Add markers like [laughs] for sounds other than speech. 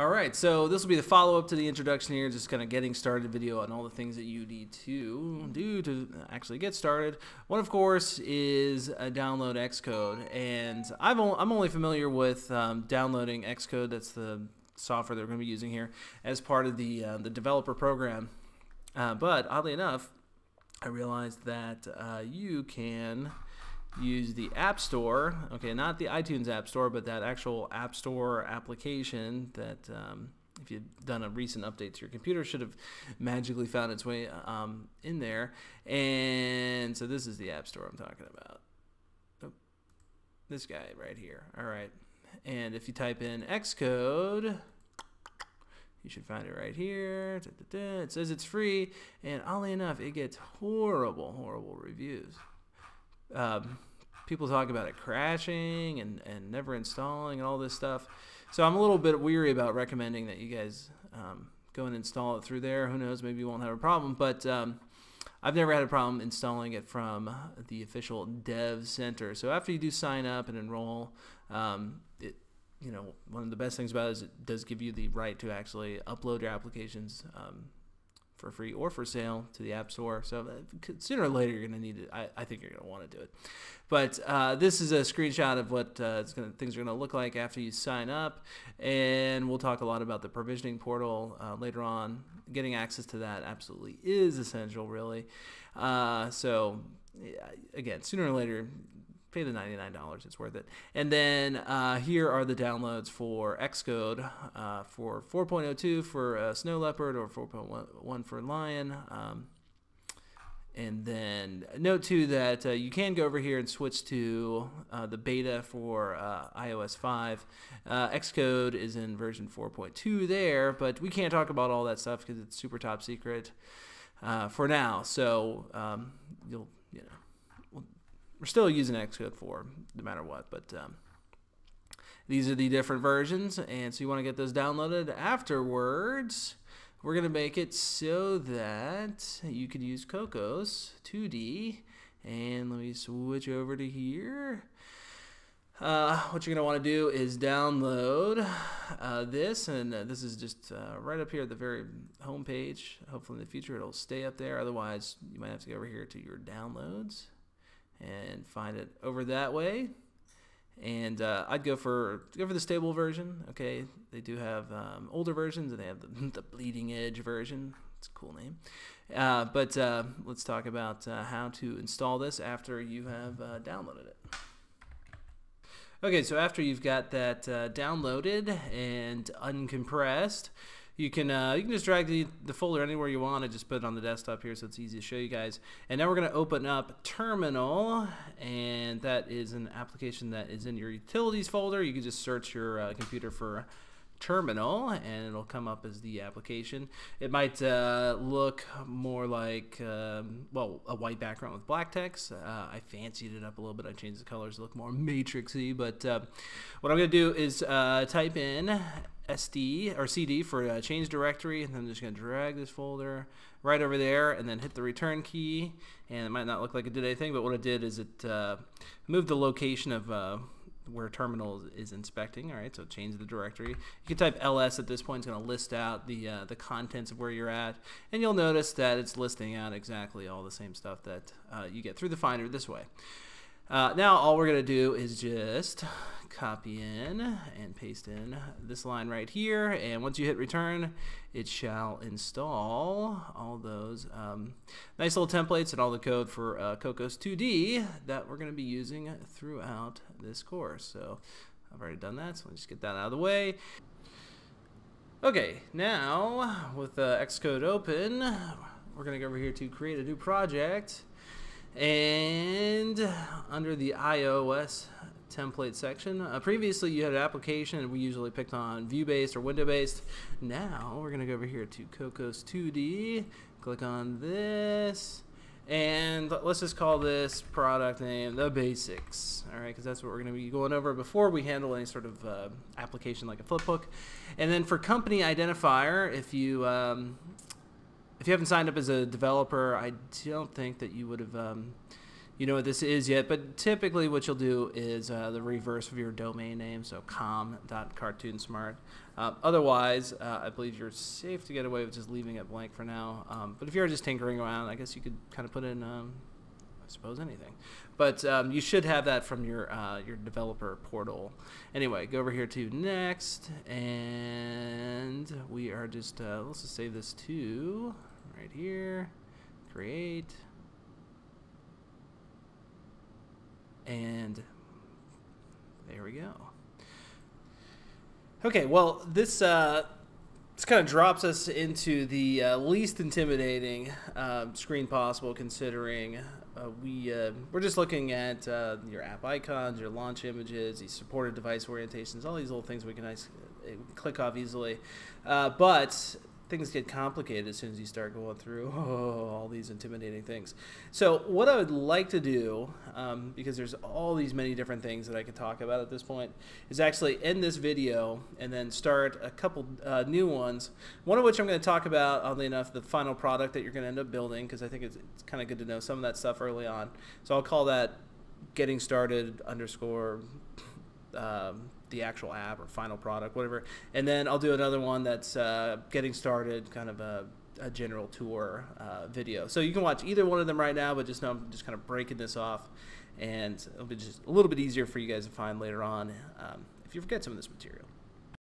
All right, so this will be the follow-up to the introduction here, just kind of getting started video on all the things that you need to do to actually get started. One, of course, is download Xcode, and i am only familiar with um, downloading Xcode. That's the software that we're going to be using here as part of the uh, the developer program. Uh, but oddly enough, I realized that uh, you can use the App Store, okay, not the iTunes App Store, but that actual App Store application that, um, if you've done a recent update to your computer, should have magically found its way um, in there. And so this is the App Store I'm talking about. Oh, this guy right here. All right. And if you type in Xcode, you should find it right here. Da, da, da. It says it's free, and oddly enough, it gets horrible, horrible reviews um, people talk about it crashing and, and never installing and all this stuff. So I'm a little bit weary about recommending that you guys um, go and install it through there. Who knows? Maybe you won't have a problem. But um, I've never had a problem installing it from the official Dev Center. So after you do sign up and enroll, um, it you know one of the best things about it is it does give you the right to actually upload your applications um, for free or for sale to the App Store. So uh, sooner or later, you're going to need it. I, I think you're going to want to do it. But uh, this is a screenshot of what uh, gonna, things are going to look like after you sign up. And we'll talk a lot about the provisioning portal uh, later on. Getting access to that absolutely is essential, really. Uh, so, again, sooner or later, pay the $99 it's worth it and then uh, here are the downloads for xcode uh, for 4.02 for uh, snow leopard or 4.1 for lion um, and then note too that uh, you can go over here and switch to uh, the beta for uh, iOS 5. Xcode is in version 4.2 there, but we can't talk about all that stuff because it's super top secret for now. So um, you'll you know we're still using Xcode 4 no matter what, but um, these are the different versions, and so you want to get those downloaded afterwards. We're going to make it so that you could use Cocos 2D, and let me switch over to here. Uh, what you're going to want to do is download uh, this, and uh, this is just uh, right up here at the very home page. Hopefully in the future it'll stay up there. Otherwise, you might have to go over here to your downloads and find it over that way. And uh, I'd go for go for the stable version. Okay, they do have um, older versions, and they have the, [laughs] the bleeding edge version. It's a cool name. Uh, but uh, let's talk about uh, how to install this after you have uh, downloaded it. Okay, so after you've got that uh, downloaded and uncompressed, you can uh, you can just drag the, the folder anywhere you want and just put it on the desktop here so it's easy to show you guys. And now we're going to open up Terminal, and that is an application that is in your Utilities folder. You can just search your uh, computer for terminal and it'll come up as the application. It might uh, look more like, um, well, a white background with black text. Uh, I fancied it up a little bit. I changed the colors to look more matrixy. But uh, what I'm going to do is uh, type in SD or CD for change directory, and then I'm just going to drag this folder right over there, and then hit the return key. And it might not look like it did anything, but what it did is it uh, moved the location of uh, where terminal is inspecting. All right, so change the directory. You can type ls at this point. It's going to list out the uh, the contents of where you're at, and you'll notice that it's listing out exactly all the same stuff that uh, you get through the Finder this way. Uh, now all we're going to do is just copy in and paste in this line right here and once you hit return it shall install all those um, nice little templates and all the code for uh, Cocos 2D that we're going to be using throughout this course. So I've already done that so let's just get that out of the way. Okay now with uh, Xcode open we're going to go over here to create a new project and under the iOS template section. Uh, previously, you had an application, we usually picked on view-based or window-based. Now, we're going to go over here to Cocos 2D, click on this, and let's just call this product name The Basics, all right, because that's what we're going to be going over before we handle any sort of uh, application like a flipbook. And then for company identifier, if you um, if you haven't signed up as a developer, I don't think that you would have, um, you know what this is yet, but typically what you'll do is uh, the reverse of your domain name, so com.cartoonsmart. Uh, otherwise, uh, I believe you're safe to get away with just leaving it blank for now. Um, but if you're just tinkering around, I guess you could kind of put in, um, I suppose, anything. But um, you should have that from your uh, your developer portal. Anyway, go over here to next, and we are just uh, let's just save this to right here, create. And there we go. Okay, well, this uh, this kind of drops us into the uh, least intimidating uh, screen possible, considering uh, we uh, we're just looking at uh, your app icons, your launch images, these supported device orientations, all these little things we can nice, click off easily. but things get complicated as soon as you start going through [laughs] oh, all these intimidating things. So what I would like to do, um, because there's all these many different things that I could talk about at this point, is actually end this video and then start a couple uh, new ones. One of which I'm going to talk about, oddly enough, the final product that you're going to end up building, because I think it's, it's kind of good to know some of that stuff early on. So I'll call that getting started underscore um, the actual app or final product, whatever. And then I'll do another one that's uh, getting started, kind of a, a general tour uh, video. So you can watch either one of them right now, but just know I'm just kind of breaking this off, and it'll be just a little bit easier for you guys to find later on um, if you forget some of this material.